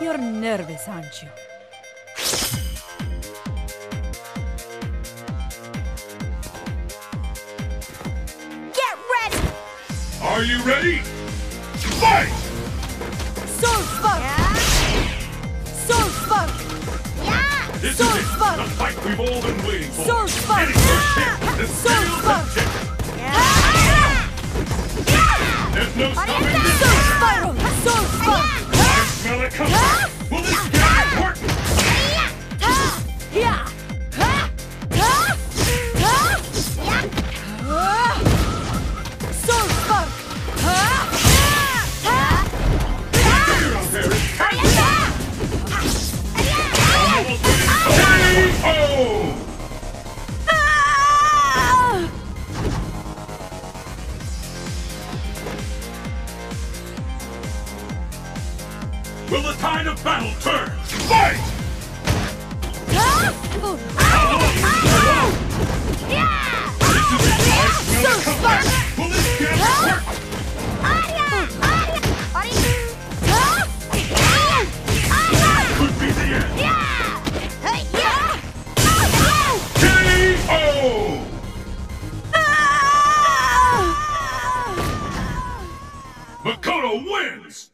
You're nervous, aren't you? Get ready! Are you ready? Fight! Soul Spark! Soul Spark! Yeah! This Sword is it, Spark! the fight we've all been waiting for. Soul Spark! Will the tide of battle turn? Fight! Ha! This is it. I smell it coming. Will this get work? Could be the end. K.O. Makoto wins!